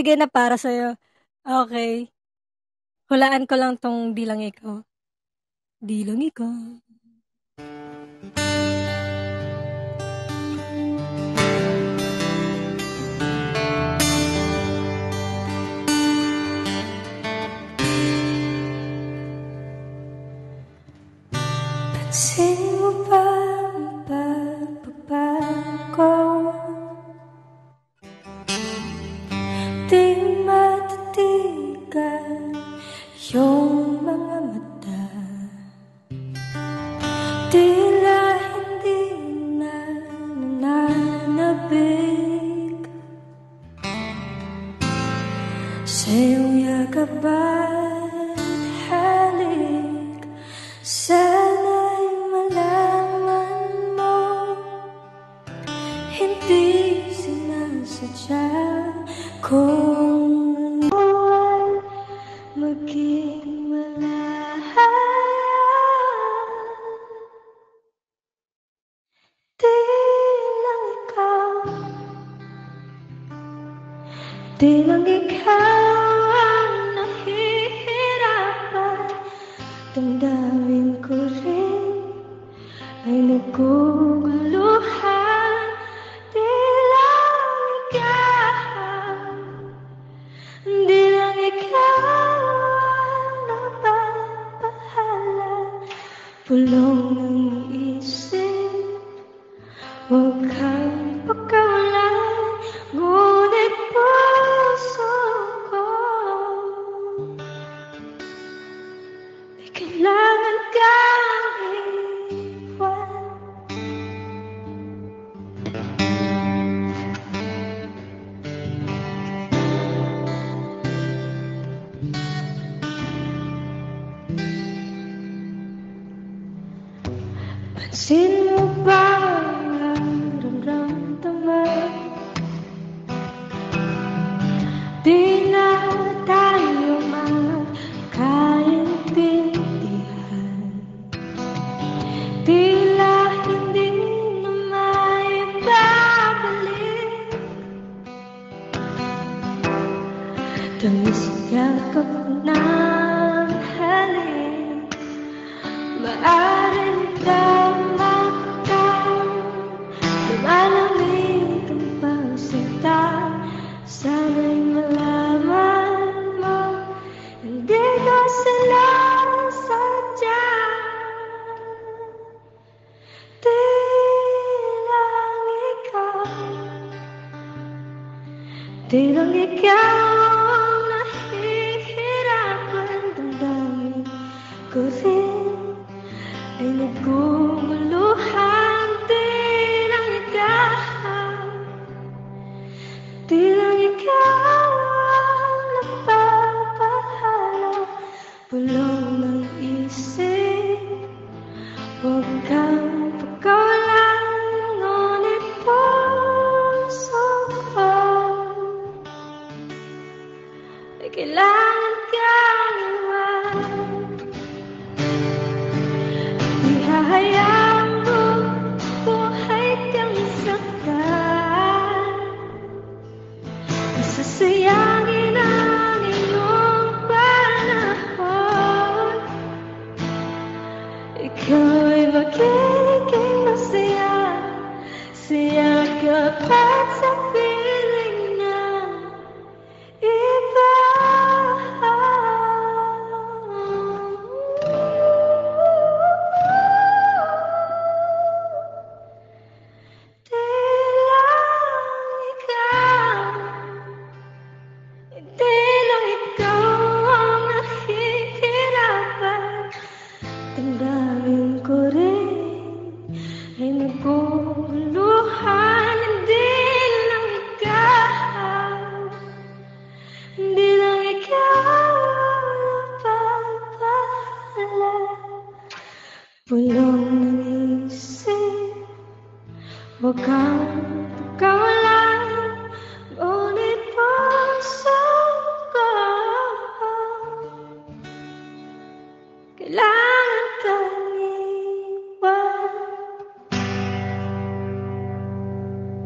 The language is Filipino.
nagbigay na para sa'yo. Okay. Hulaan ko lang tong di lang ikaw. Di lang ikaw. Pansin mo ba sinasadya kung ano ay maging malaya Di lang ikaw Di lang ikaw Pulong ng isip Huwag kang pagkawalan Pansin mo ba nararamdaman? Di na tayo pagsita Sana'y malaman mo Hindi ko sila sadya Di lang ikaw Di Di lang ikaw ang napapahala Bulong ng isip. Huwag kang ko Ay kailangan kang iwan. Di hahayaang buhay kang saktan Ikaw ay magiging masaya Saya kapag sa Bulong ng isip Huwag kang pagkawalan Ngunit puso ko Kailangan